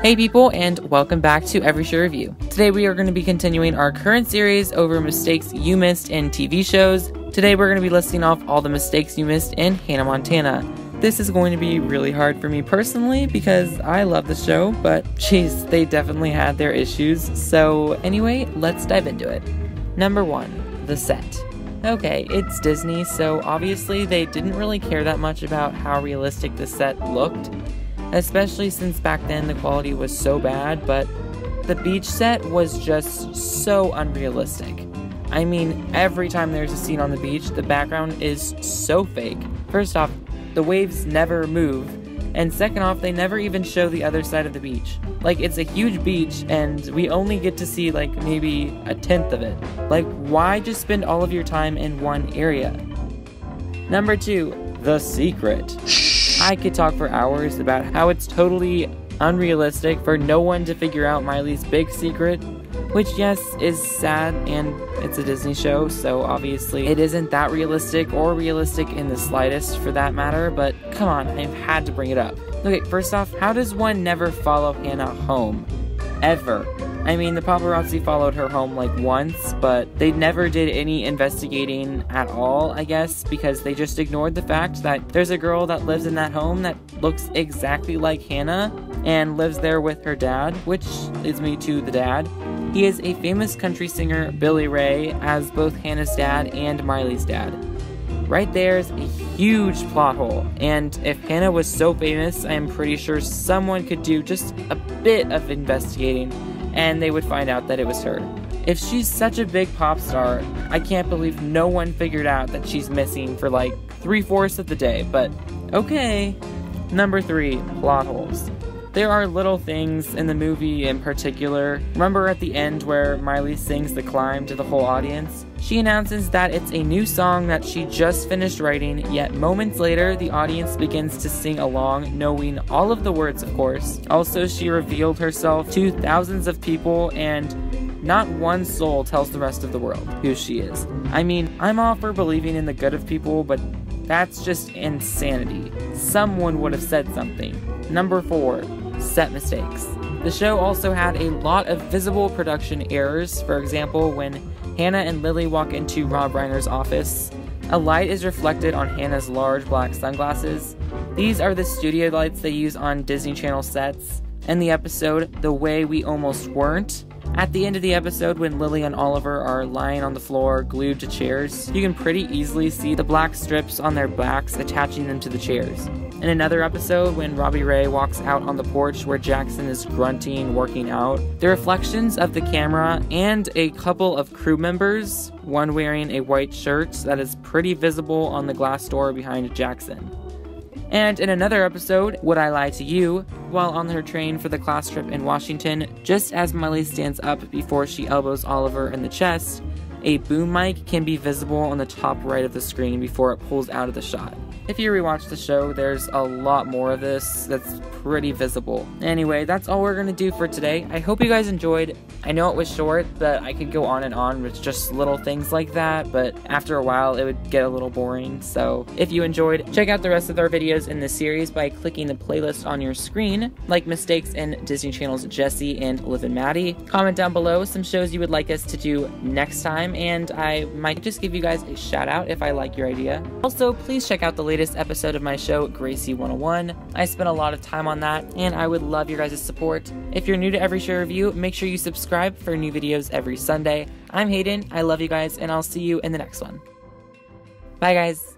Hey people, and welcome back to Every Show Review. Today we are going to be continuing our current series over mistakes you missed in TV shows. Today we're going to be listing off all the mistakes you missed in Hannah Montana. This is going to be really hard for me personally because I love the show, but jeez, they definitely had their issues. So, anyway, let's dive into it. Number one, the set. Okay, it's Disney, so obviously they didn't really care that much about how realistic the set looked especially since back then the quality was so bad, but the beach set was just so unrealistic. I mean, every time there's a scene on the beach, the background is so fake. First off, the waves never move, and second off, they never even show the other side of the beach. Like, it's a huge beach, and we only get to see, like, maybe a tenth of it. Like, why just spend all of your time in one area? Number two, The Secret. I could talk for hours about how it's totally unrealistic for no one to figure out Miley's big secret, which, yes, is sad and it's a Disney show, so obviously it isn't that realistic or realistic in the slightest for that matter, but come on, I've had to bring it up. Okay, first off, how does one never follow Hannah home? Ever. I mean, the paparazzi followed her home like once, but they never did any investigating at all, I guess, because they just ignored the fact that there's a girl that lives in that home that looks exactly like Hannah and lives there with her dad, which leads me to the dad. He is a famous country singer, Billy Ray, as both Hannah's dad and Miley's dad. Right there's a huge plot hole, and if Hannah was so famous, I am pretty sure someone could do just a bit of investigating and they would find out that it was her. If she's such a big pop star, I can't believe no one figured out that she's missing for like three fourths of the day, but okay. Number three, plot holes. There are little things in the movie in particular. Remember at the end where Miley sings The Climb to the whole audience? She announces that it's a new song that she just finished writing, yet moments later, the audience begins to sing along, knowing all of the words, of course. Also, she revealed herself to thousands of people, and not one soul tells the rest of the world who she is. I mean, I'm all for believing in the good of people, but that's just insanity. Someone would have said something. Number 4 set mistakes. The show also had a lot of visible production errors. For example, when Hannah and Lily walk into Rob Reiner's office, a light is reflected on Hannah's large black sunglasses. These are the studio lights they use on Disney Channel sets. In the episode, The Way We Almost Weren't, at the end of the episode, when Lily and Oliver are lying on the floor, glued to chairs, you can pretty easily see the black strips on their backs attaching them to the chairs. In another episode, when Robbie Ray walks out on the porch where Jackson is grunting, working out, the reflections of the camera and a couple of crew members, one wearing a white shirt that is pretty visible on the glass door behind Jackson. And in another episode, Would I Lie to You, while on her train for the class trip in Washington, just as Miley stands up before she elbows Oliver in the chest, a boom mic can be visible on the top right of the screen before it pulls out of the shot. If you rewatch the show, there's a lot more of this that's pretty visible. Anyway, that's all we're gonna do for today. I hope you guys enjoyed. I know it was short, but I could go on and on with just little things like that, but after a while it would get a little boring. So if you enjoyed, check out the rest of our videos in this series by clicking the playlist on your screen, like mistakes in Disney Channel's Jessie and Liv and Maddie. Comment down below some shows you would like us to do next time, and I might just give you guys a shout out if I like your idea. Also, please check out the latest latest episode of my show, Gracey 101. I spent a lot of time on that, and I would love your guys' support. If you're new to Every Show Review, make sure you subscribe for new videos every Sunday. I'm Hayden, I love you guys, and I'll see you in the next one. Bye, guys.